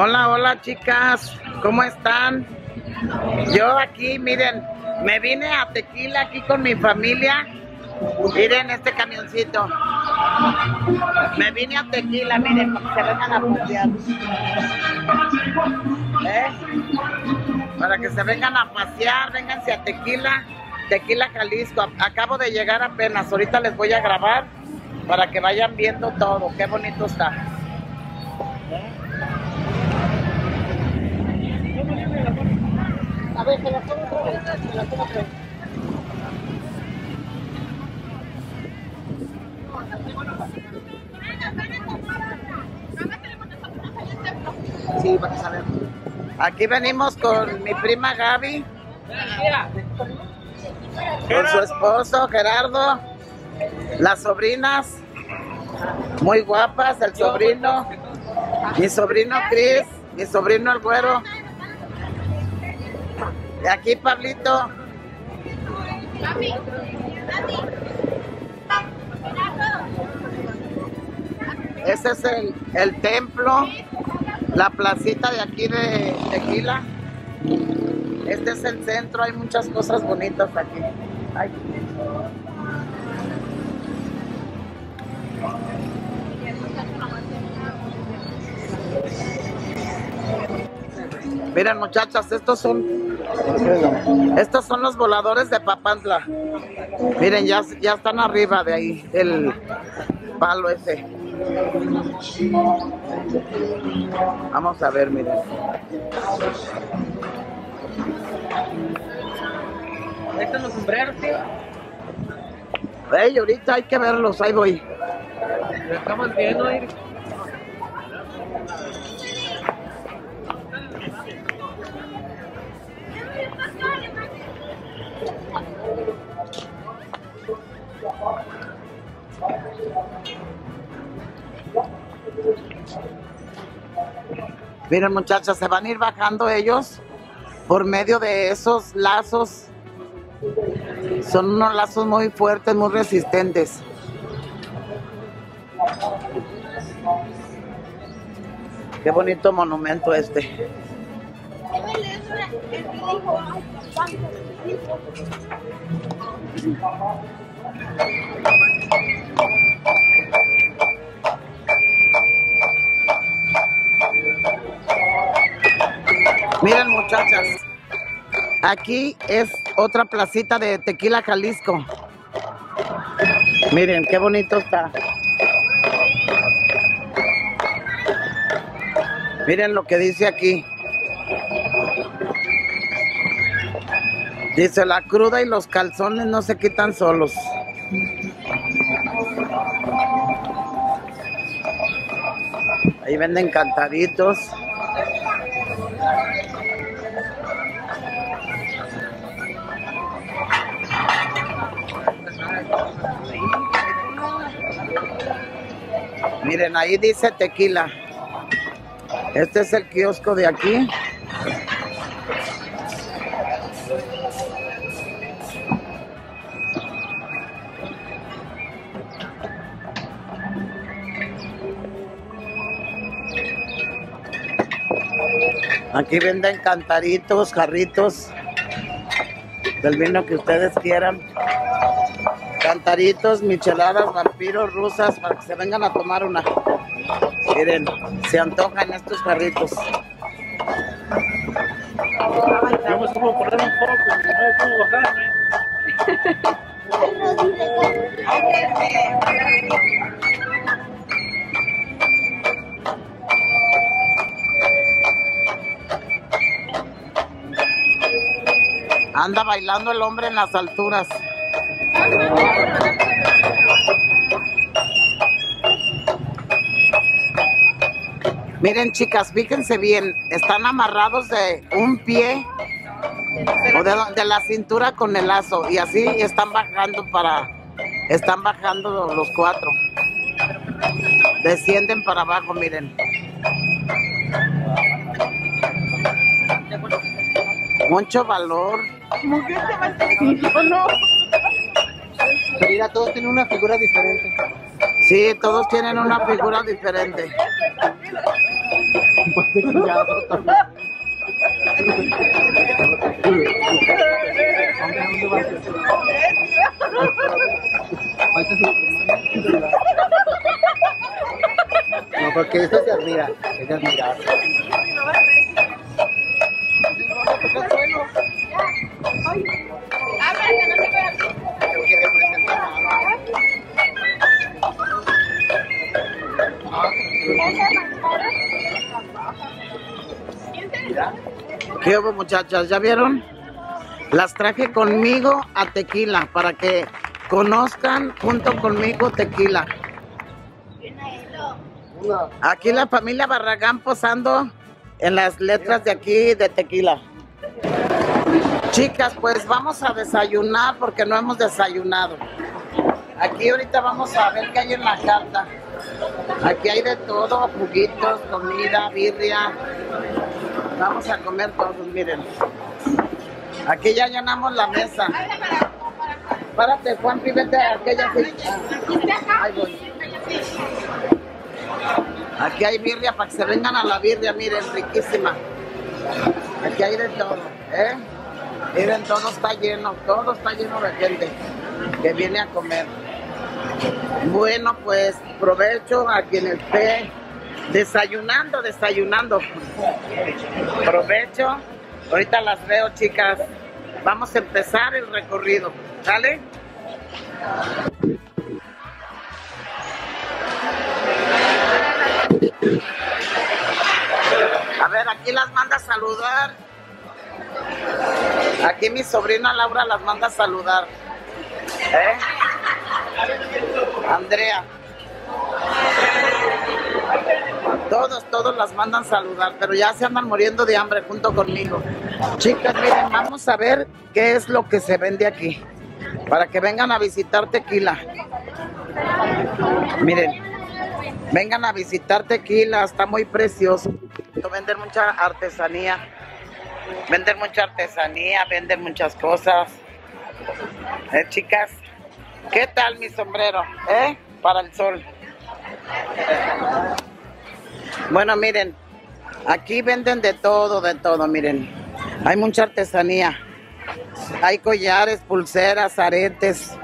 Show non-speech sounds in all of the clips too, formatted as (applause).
Hola, hola chicas, ¿cómo están? Yo aquí, miren, me vine a Tequila aquí con mi familia. Miren este camioncito. Me vine a Tequila, miren, para que se vengan a pasear. ¿Eh? Para que se vengan a pasear, vénganse a Tequila, Tequila Jalisco. Acabo de llegar apenas, ahorita les voy a grabar para que vayan viendo todo. Qué bonito está. A ver, se la pongo otra vez, se la pongo otra vez. Sí, para saber. Aquí venimos con mi prima Gaby, con su esposo Gerardo, las sobrinas, muy guapas, el sobrino, mi sobrino Cris, mi sobrino el güero. Y aquí Pablito. Ese es el, el templo, la placita de aquí de Tequila. Este es el centro, hay muchas cosas bonitas aquí. Ay. Miren muchachas, estos son estos son los voladores de Papantla. Miren, ya, ya están arriba de ahí, del palo ese. Vamos a ver, miren. Estos los sombreros, tío. Ey, ahorita hay que verlos, ahí voy. Lo estamos viendo ahí. Miren muchachas, se van a ir bajando ellos por medio de esos lazos. Son unos lazos muy fuertes, muy resistentes. Qué bonito monumento este. Aquí es otra placita de Tequila Jalisco. Miren qué bonito está. Miren lo que dice aquí. Dice, la cruda y los calzones no se quitan solos. Ahí venden cantaditos. Miren, ahí dice tequila. Este es el kiosco de aquí. Aquí venden cantaritos, jarritos del vino que ustedes quieran. Cantaritos, micheladas, vampiros, rusas, para que se vengan a tomar una. Miren, se antojan estos jarritos. Yo me a correr un poco, no puedo bajar, ¿eh? Anda bailando el hombre en las alturas. Miren chicas, fíjense bien, están amarrados de un pie o de, de la cintura con el lazo y así están bajando para, están bajando los cuatro. Descienden para abajo, miren. Mucho valor. Pero mira, todos tienen una figura diferente. Sí, todos tienen una figura diferente. (laughs) Pues. No, porque esto se admira, es de admirar. ¿Qué hubo muchachas? ¿Ya vieron? Las traje conmigo a Tequila para que conozcan junto conmigo Tequila. Aquí la familia Barragán posando en las letras de aquí de Tequila. Chicas, pues vamos a desayunar porque no hemos desayunado. Aquí ahorita vamos a ver qué hay en la carta. Aquí hay de todo, juguitos, comida, birria. Vamos a comer todos, miren. Aquí ya llenamos la mesa. Párate, Juan, a aquella silla. Ahí voy. Aquí hay birria para que se vengan a la birria, miren, riquísima. Aquí hay de todo, ¿eh? Miren, todo está lleno, todo está lleno de gente que viene a comer. Bueno, pues provecho a quien esté desayunando, desayunando. Provecho. Ahorita las veo, chicas. Vamos a empezar el recorrido. ¿Sale? A ver, aquí las manda a saludar. Aquí mi sobrina Laura las manda a saludar. ¿Eh? Andrea. Todos, todos las mandan saludar, pero ya se andan muriendo de hambre junto conmigo. Chicas, miren, vamos a ver qué es lo que se vende aquí. Para que vengan a visitar Tequila. Miren, vengan a visitar Tequila, está muy precioso. Venden mucha artesanía. Venden mucha artesanía, venden muchas cosas. ¿Eh, chicas? ¿Qué tal mi sombrero? ¿Eh? Para el sol. Bueno, miren, aquí venden de todo, de todo, miren. Hay mucha artesanía. Hay collares, pulseras, aretes,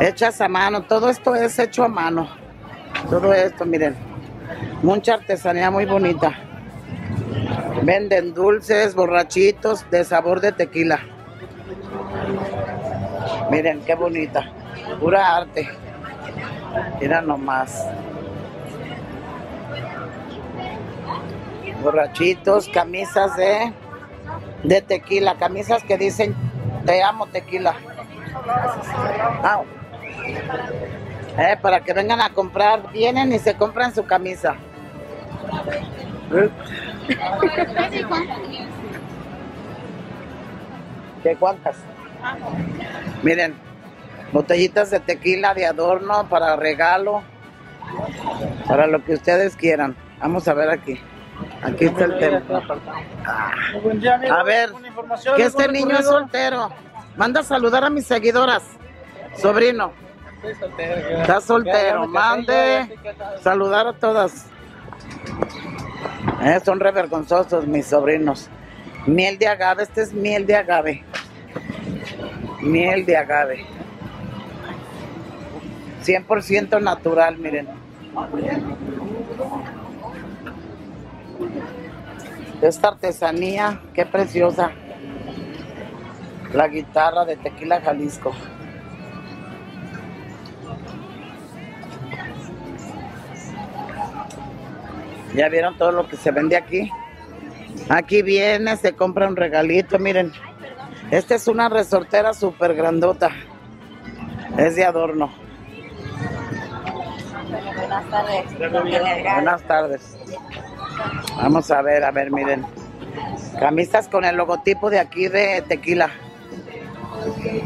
hechas a mano. Todo esto es hecho a mano. Todo esto, miren. Mucha artesanía muy bonita. Venden dulces, borrachitos de sabor de tequila. Miren qué bonita. Pura arte. Mira nomás. Borrachitos, camisas de, de tequila, camisas que dicen te amo tequila. Ah. Eh, para que vengan a comprar, vienen y se compran su camisa. ¿Qué cuántas? Miren, botellitas de tequila de adorno para regalo, para lo que ustedes quieran. Vamos a ver aquí. Aquí está el día, amigo. A ver, que este niño es soltero. Manda a saludar a mis seguidoras. Sobrino, está soltero. Mande saludar a todas. Eh, son re vergonzosos mis sobrinos. Miel de agave, este es miel de agave. Miel de agave. 100% natural, miren. Esta artesanía, qué preciosa. La guitarra de Tequila Jalisco. ¿Ya vieron todo lo que se vende aquí? Aquí viene, se compra un regalito, miren. Esta es una resortera súper grandota. Es de adorno. Buenas tardes. Buenas tardes. Vamos a ver, a ver, miren. Camisas con el logotipo de aquí de Tequila.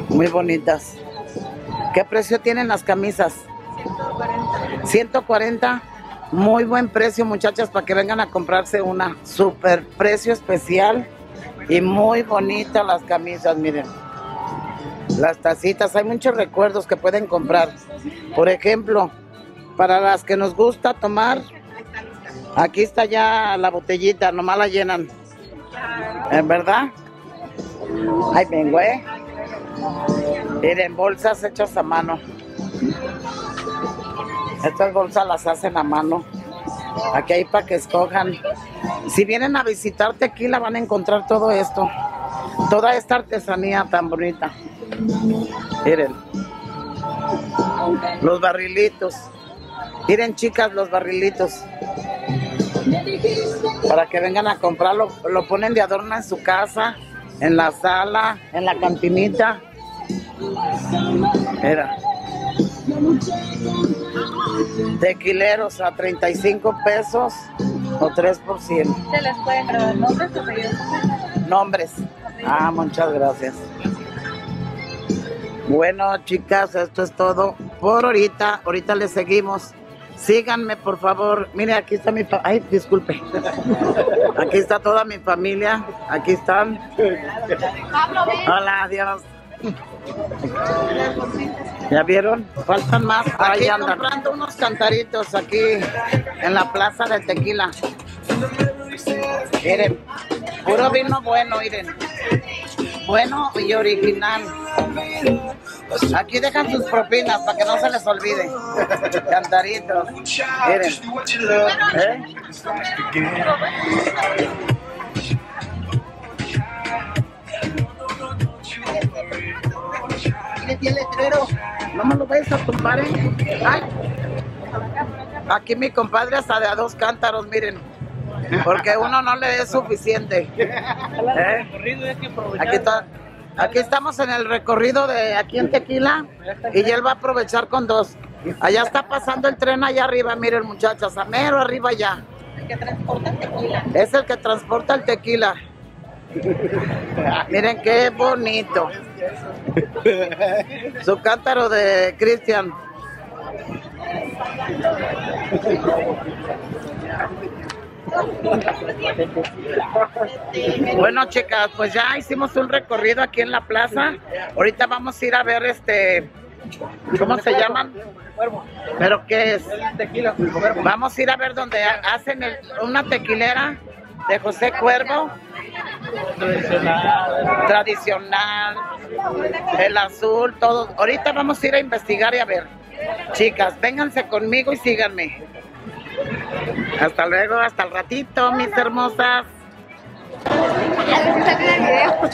Muy bonitas. ¿Qué precio tienen las camisas? 140. Muy buen precio, muchachas, para que vengan a comprarse una. Super precio especial y muy bonitas las camisas, miren. Las tacitas, hay muchos recuerdos que pueden comprar. Por ejemplo, para las que nos gusta tomar Aquí está ya la botellita, nomás la llenan. ¿En verdad? Ahí vengo, ¿eh? Miren, bolsas hechas a mano. Estas bolsas las hacen a mano. Aquí hay para que escojan. Si vienen a visitar Tequila van a encontrar todo esto. Toda esta artesanía tan bonita. Miren. Los barrilitos. Miren chicas los barrilitos. Para que vengan a comprarlo. Lo ponen de adorno en su casa, en la sala, en la cantinita. Mira. Tequileros a 35 pesos o 3 por 100. Se les pueden grabar nombres o apellidos. Nombres. Ah, muchas gracias. Bueno, chicas, esto es todo por ahorita. Ahorita les seguimos. Síganme, por favor. Mire, aquí está mi fa- Ay, disculpe. Aquí está toda mi familia. Aquí están. Hola, adiós. ¿Ya vieron? Faltan más. Ahí andan. comprando unos cantaritos aquí en la plaza de Tequila. Miren, puro vino bueno, miren. Bueno y original. Aquí dejan sus propinas para que no se les olvide. Cantaritos. Miren. ¿Eh? Mire, tiene letrero. No me lo vayas a tumbar, ¿eh? Ay. Aquí mi compadre hasta de a dos cántaros, miren. Porque uno no le es suficiente. ¿Eh? Aquí está. Aquí estamos en el recorrido de aquí en Tequila y él va a aprovechar con dos. Allá está pasando el tren allá arriba, miren muchachas, a mero arriba ya. El que transporta tequila. Es el que transporta el tequila. Miren qué bonito. (laughs) Su cántaro de Cristian. Bueno, chicas, pues ya hicimos un recorrido aquí en la plaza. Ahorita vamos a ir a ver este. ¿Cómo se llaman? ¿Pero qué es? Vamos a ir a ver donde ha- hacen una tequilera de José Cuervo, Tradicional. tradicional, el azul, todo. Ahorita vamos a ir a investigar y a ver. Chicas, vénganse conmigo y síganme. Hasta luego, hasta el ratito, mis hermosas.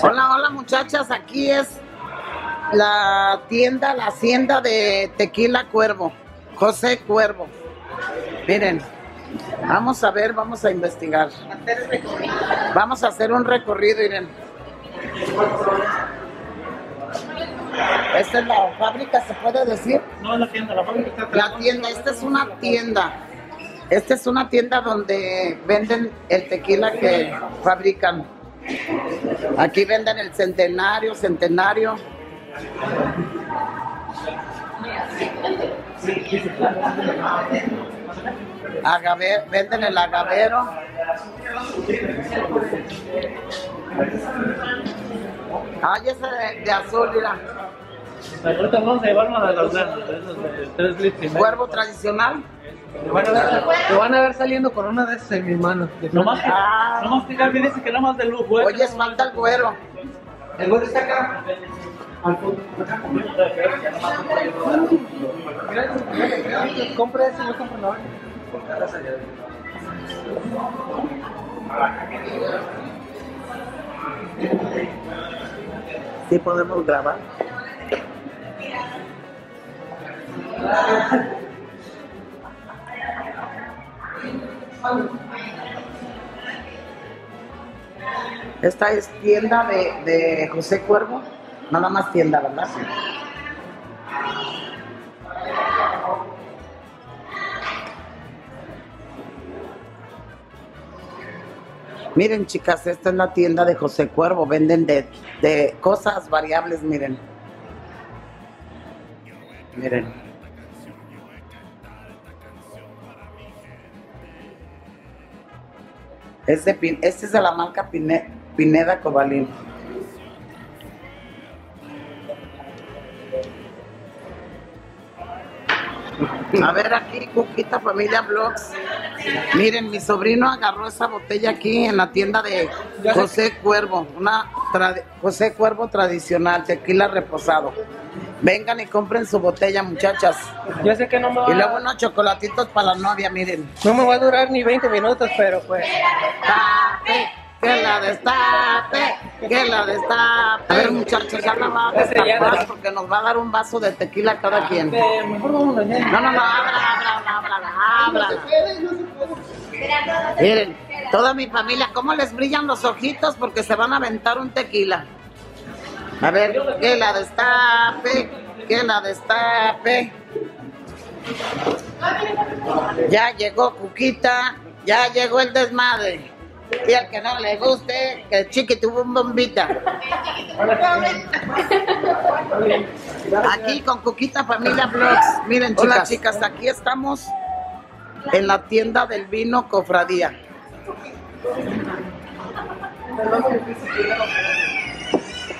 Hola, hola muchachas, aquí es la tienda, la hacienda de Tequila Cuervo, José Cuervo. Miren, vamos a ver, vamos a investigar. Vamos a hacer un recorrido, miren. Esta es la fábrica, se puede decir. No es la tienda, la fábrica La tienda, esta es una tienda. Esta es una tienda donde venden el tequila que fabrican. Aquí venden el centenario, centenario. Agave, venden el agavero. Ay, ese de, de azul, mira. Ahorita vamos a llevarnos a los grandes, de esos de 3 litros. y medio. Cuervo tradicional. Te van, a ver, te van a ver saliendo con una de esas en mis manos. Nomás que, Ah. nomás que Gaby dice que nada más de lujo. ¿eh? Oye, falta el güero. El gol está acá. Al fondo. Compra ese, yo compro la Sí podemos grabar. Esta es tienda de, de José Cuervo. Nada más tienda, ¿verdad? Miren, chicas, esta es la tienda de José Cuervo. Venden de, de cosas variables, miren. Miren. Es este es de la marca Pine- Pineda Cobalín. A ver aquí, Cuquita Familia Blogs. Miren, mi sobrino agarró esa botella aquí en la tienda de José Cuervo, una José Cuervo tradicional, tequila reposado. Vengan y compren su botella, muchachas. Yo sé que no me, Y luego va, unos chocolatitos para la novia, miren. no me va a durar ni 20 minutos, pero pues. Destape, que la destape, que la destape. A ver, muchachos, ya la va a destapar porque nos va a dar un vaso de tequila a cada quien. No, mejor vámonos ya. no, no, abra, abra, abra, abra. Miren, toda mi familia, ¿cómo les brillan los ojitos? Porque se van a aventar un tequila. A ver, que la destape, que la destape. Ya llegó Cuquita, ya llegó el desmadre. Y al que no le guste, que chiqui tuvo un bombita. Aquí con Cuquita Familia Vlogs. Miren, chicas. Hola, chicas, aquí estamos en la tienda del vino Cofradía.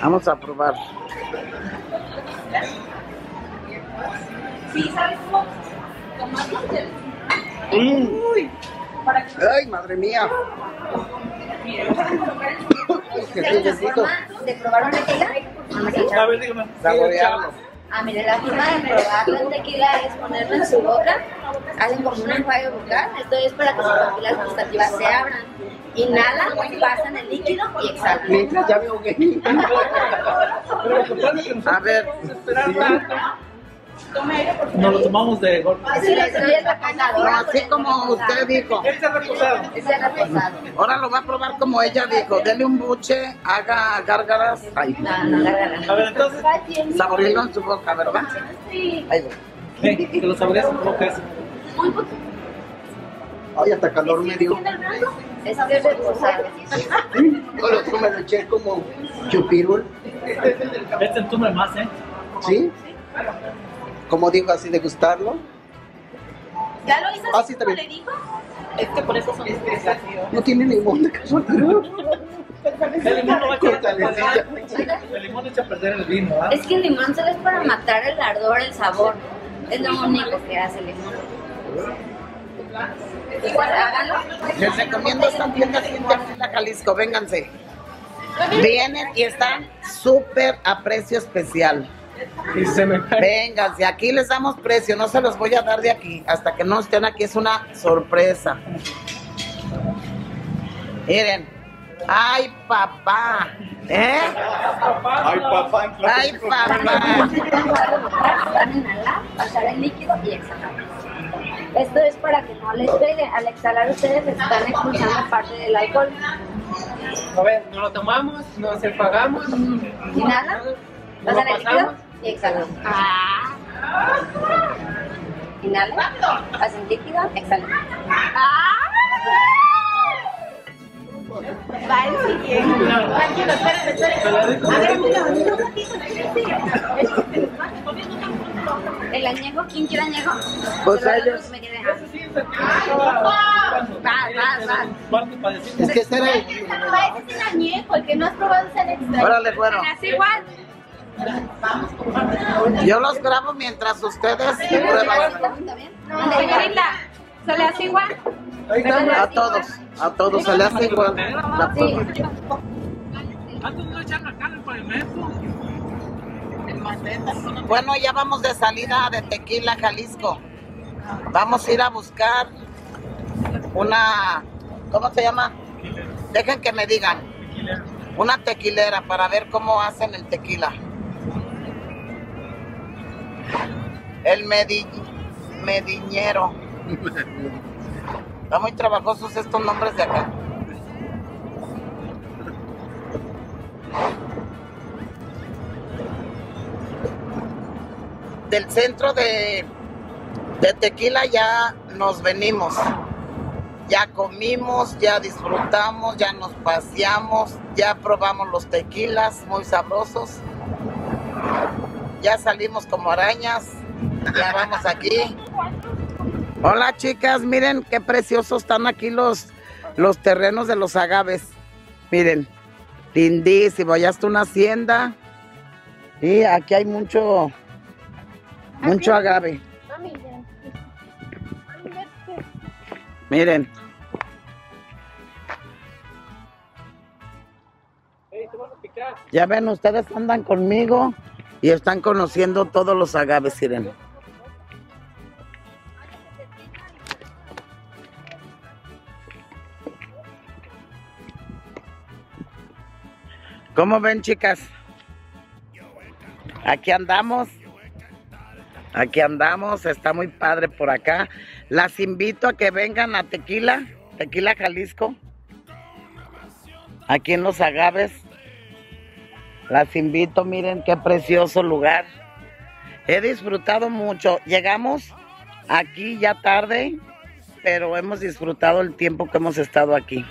Vamos a probar. Mm. Ay, madre mía. (laughs) Qué dulcecito. de probar un tequila? A ver, dígame. Saborearlo. Ah, mire, la forma de probar el tequila es ponerlo en su boca, hacen como un enjuague bucal, esto es para que sus papilas gustativas se abran. Inhalan, pasan el líquido y exhalan. Mientras ya me (laughs) ahogué. A ver, podemos esperar tanto. Nos lo tomamos de golpe. Sí, esto es así como usted dijo. Este es reposado. Es el reposado. Ahora lo va a probar como ella dijo. Dele un buche, haga gárgaras. Ay, No, no, gárgara. A ver, entonces, saborearlo en su boca, ¿verdad? Ahí va. ven, que lo saboreas un poco es. Ay, hasta calor me dio. Es que es reposado. Con lo (laughs) me lo eché como chupirul. Este entumbre más, ¿eh? ¿Sí? Como dijo, así de gustarlo. ¿Ya lo hizo Ah, así sí, como también. le dijo? Es que por eso son desgraciados. No tiene limón de casualidad. El limón no va a. El limón echa a perder el vino, ¿ah? Es que el limón solo es para matar el ardor, el sabor. Es lo único que hace el limón. Igual háganlo. Les recomiendo esta tienda aquí en Tequila, Jalisco. Vénganse. Vienen y están súper a precio especial. Y se me Vénganse, aquí les damos precio, no se los voy a dar de aquí. Hasta que no estén aquí es una sorpresa. Miren. Ay, papá. ¿Eh? Ay, papá. Ay, papá. Van a inhalar, pasar el líquido y exhalar. Esto es para que no les pegue. Al exhalar ustedes están expulsando parte del alcohol. A ver, nos lo tomamos, nos enfagamos. Inhalan, pasan el líquido y pasan el líquido, exhalan. Va el siguiente. Tranquilo, espérame, espérame. A ver, un ratito, ¿El añejo? ¿Quién quiere añejo? Pues ellos. me. Va, va, va. Es que ese era el- es el añejo, el que no has probado es el extra. Órale, bueno. Así igual. Yo los grabo mientras ustedes prueban. Señorita, ¿se le hace igual? A todos, a todos se les hace igual. La Sí. antes no echar la carne para el pavimento. Bueno, ya vamos de salida de Tequila, Jalisco. Vamos a ir a buscar una, ¿cómo se llama? Dejen que me digan. Una tequilera para ver cómo hacen el tequila. El medi, mediñero. (laughs) Están muy trabajosos estos nombres de acá. Del centro de, de tequila ya nos venimos. Ya comimos, ya disfrutamos, ya nos paseamos, ya probamos los tequilas muy sabrosos. Ya salimos como arañas. Ya vamos aquí. Hola chicas, miren qué preciosos están aquí los, los terrenos de los agaves. Miren, lindísimo, ya está una hacienda. Y aquí hay mucho, mucho agave. Miren. Ya ven, ustedes andan conmigo y están conociendo todos los agaves, miren. ¿Cómo ven, chicas? Aquí andamos. Aquí andamos, está muy padre por acá. Las invito a que vengan a Tequila, Tequila Jalisco. Aquí en Los Agaves. Las invito, miren qué precioso lugar. He disfrutado mucho. Llegamos aquí ya tarde, pero hemos disfrutado el tiempo que hemos estado aquí.